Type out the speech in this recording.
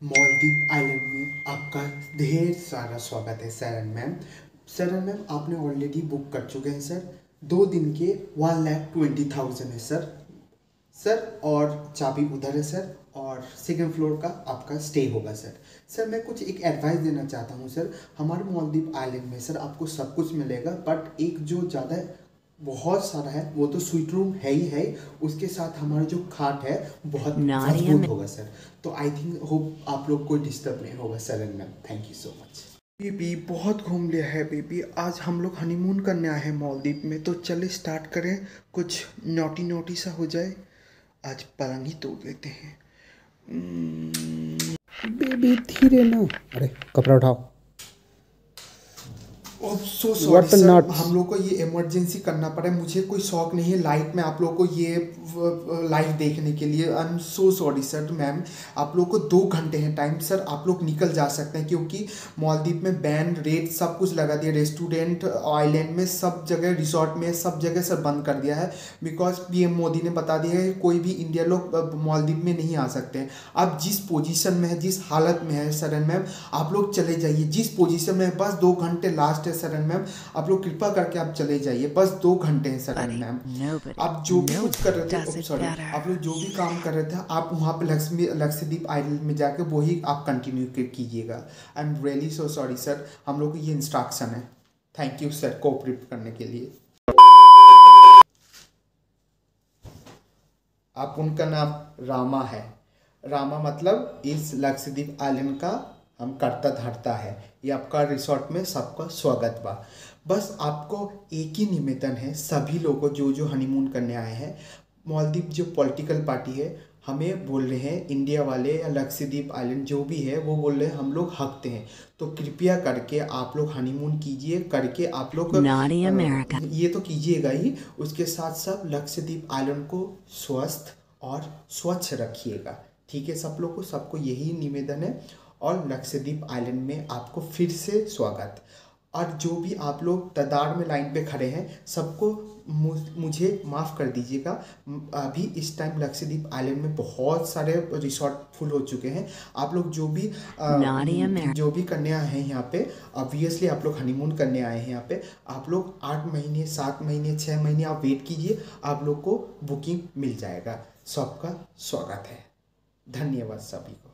Maldives island में आपका ढेर सारा स्वागत है सरन मैम सरन मैम आपने ऑलरेडी बुक कर चुके हैं सर दो दिन के वन लैख ट्वेंटी थाउज़ेंड है सर सर और चाबी उधर है सर और सेकेंड फ्लोर का आपका स्टे होगा सर सर मैं कुछ एक एडवाइस देना चाहता हूँ सर हमारे मालदीव आइलैंड में सर आपको सब कुछ मिलेगा बट एक जो ज़्यादा बहुत सारा है वो तो स्वीट रूम है ही है। उसके साथ हमारा जो खाट है बहुत मज़बूत होगा सर तो आई थिंक होप आप लोग को डिस्टर्ब नहीं होगा sir and ma'am thank you so much baby बहुत घूम लिया है बेबी आज हम लोग हनीमून करने आए हैं मालदीव में तो चले स्टार्ट करें। कुछ नोटी नोटी सा हो जाए आज पलंग ही तोड़ लेते हैं। बेबी धीरे ना। अरे कपड़ा उठाओ। सो सॉरी सर हम लोग को ये इमरजेंसी करना पड़ा मुझे कोई शौक नहीं है लाइफ में आप लोग को ये लाइव देखने के लिए। I am so sorry sir ma'am आप लोग को दो घंटे हैं टाइम सर आप लोग निकल जा सकते हैं क्योंकि मालदीप में बैन रेट सब कुछ लगा दिया। रेस्टोरेंट आइलैंड में सब जगह रिसोर्ट में सब जगह सर बंद कर दिया है। बिकॉज़ पीएम मोदी ने बता दिया है कोई भी इंडिया लोग मालदीप में नहीं आ सकते हैं। आप जिस पोजीशन में है जिस हालत में है सरन मैम आप लोग चले जाइए। जिस पोजीशन में बस दो घंटे लास्ट है सरन मैम आप लोग कृपा करके आप चले जाइए। बस दो घंटे हैं Buddy, मैम। आप जो भी कुछ कर रहे थे सॉरी आप लोग जो भी काम कर रहे थे आप वहाँ पे लक्ष्मी लक्षद्वीप आइलैंड में जाके वही आप कंटिन्यू कीजिएगा। I am really so sorry sir हम लोग को ये इंस्ट्रक्शन है। थैंक यू सर कोऑपरेट करने के लिए। आप उनका नाम रामा है। रामा मतलब इस लक्षद्वीप आइलैंड का हम करता धरता है। ये आपका रिसोर्ट में सबका स्वागत बा। बस आपको एक ही निवेदन है सभी लोगों जो जो हनीमून करने आए हैं मालदीव जो पॉलिटिकल पार्टी है हमें बोल रहे हैं इंडिया वाले या लक्षद्वीप आइलैंड जो भी है वो बोल रहे हैं हम लोग हकते हैं। तो कृपया करके आप लोग हनीमून कीजिए करके आप लोग. ये तो कीजिएगा ही उसके साथ साथ लक्षद्वीप आइलैंड को स्वस्थ और स्वच्छ रखिएगा। ठीक है सब लोग को सबको यही निवेदन है। और लक्षद्वीप आइलैंड में आपको फिर से स्वागत। और जो भी आप लोग तदार में लाइन पे खड़े हैं सबको मुझे माफ़ कर दीजिएगा। अभी इस टाइम लक्षद्वीप आइलैंड में बहुत सारे रिसोर्ट फुल हो चुके हैं। आप लोग जो भी America. जो भी करने आए हैं यहाँ पे ऑब्वियसली आप लोग हनीमून करने आए हैं यहाँ पे आप लोग आठ महीने सात महीने छः महीने आप वेट कीजिए आप लोग को बुकिंग मिल जाएगा। सबका स्वागत है। धन्यवाद सभी को।